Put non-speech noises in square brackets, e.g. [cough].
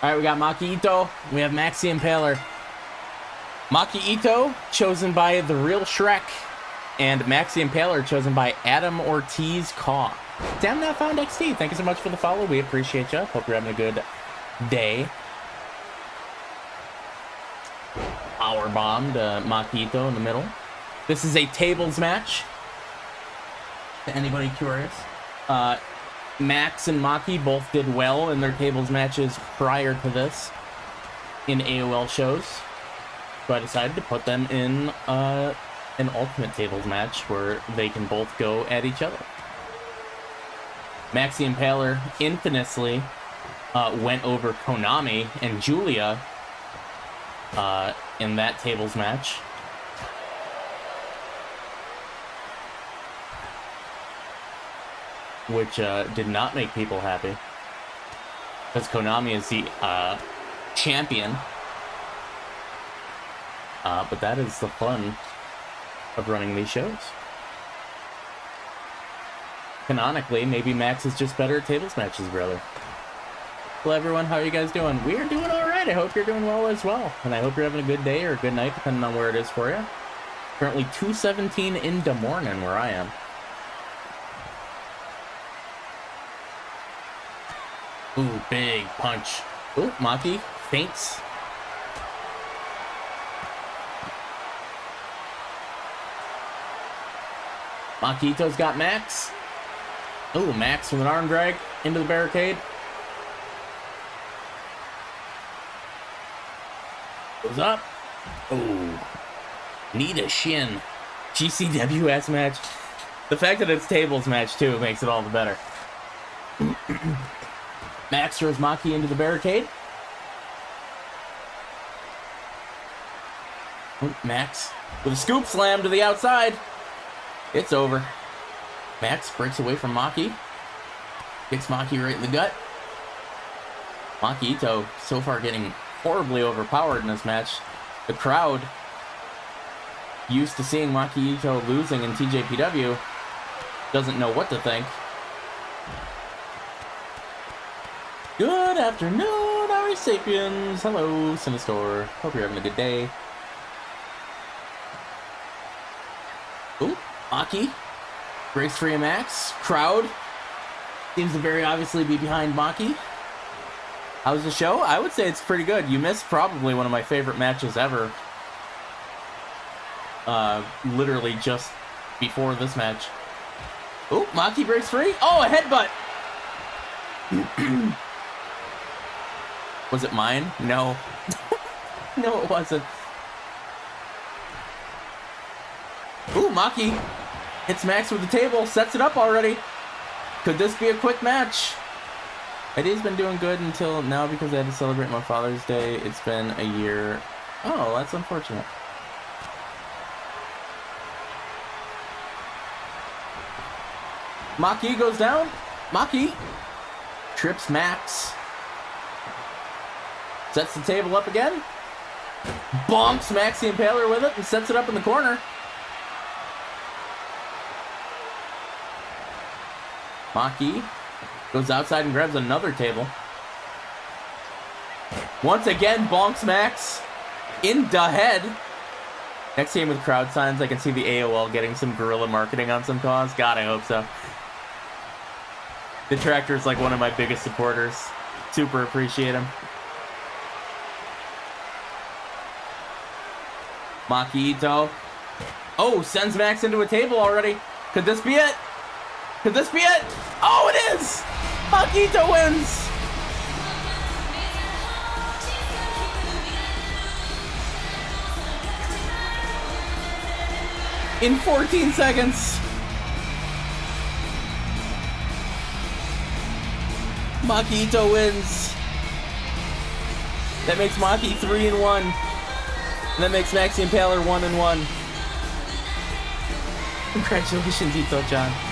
All right, we got Maki Itoh. We have Max the Impaler. Maki Itoh, chosen by The Real Shrek. And Max the Impaler, chosen by Adam Ortiz CAW. Damn that found XT. Thank you so much for the follow. We appreciate you. Hope you're having a good day. Power bombed uh, Maki Itoh in the middle. This is a tables match. To anybody curious. Uh, Max and Maki both did well in their tables matches prior to this in AOWell shows. So I decided to put them in uh, an ultimate tables match where they can both go at each other. Max the Impaler infamously uh, went over Konami and Giulia uh, in that tables match. Which uh, did not make people happy. Because Konami is the uh, champion. Uh, but that is the fun of running these shows. Canonically, maybe Max is just better at tables matches, brother. Hello everyone, how are you guys doing? We are doing alright, I hope you're doing well as well. And I hope you're having a good day or a good night, depending on where it is for you. Currently 2.17 in the morning where I am. Ooh, big punch. Ooh, Maki faints. Maki Itoh's got Max. Ooh, Max with an arm drag into the barricade. Goes up. Ooh. Need a shin. GCWS match. The fact that it's tables match too makes it all the better. [clears throat] Max throws Maki into the barricade. Oh, Max with a scoop slam to the outside. It's over. Max breaks away from Maki. Kicks Maki right in the gut. Maki Itoh so far getting horribly overpowered in this match. The crowd, used to seeing Maki Itoh losing in TJPW, doesn't know what to think. Good afternoon, Ari Sapiens. Hello, Sinistor. Hope you're having a good day. Ooh, Maki. Breaks free Max. Crowd seems to very obviously be behind Maki. How's the show? I would say it's pretty good. You missed probably one of my favorite matches ever. Uh, literally just before this match. Oh, Maki breaks free. Oh, a headbutt. [clears throat] Was it mine? No. [laughs] no, it wasn't. Ooh, Maki hits Max with the table, sets it up already. Could this be a quick match? Eddie's been doing good until now because I had to celebrate my Father's Day. It's been a year. Oh, that's unfortunate. Maki goes down. Maki trips Max. Sets the table up again. Bonks Max the Impaler with it and sets it up in the corner. Maki goes outside and grabs another table. Once again, bonks Max in the head. Next game with crowd signs, I can see the AOWell getting some guerrilla marketing on some cause. God, I hope so. The Tractor is like one of my biggest supporters. Super appreciate him. Maki Itoh. Oh, sends Max into a table already. Could this be it? Could this be it? Oh, it is! Maki Itoh wins! In 14 seconds. Maki Itoh wins. That makes Maki 3 and 1. And that makes Max the Impaler 1 and 1. Congratulations, Ito John.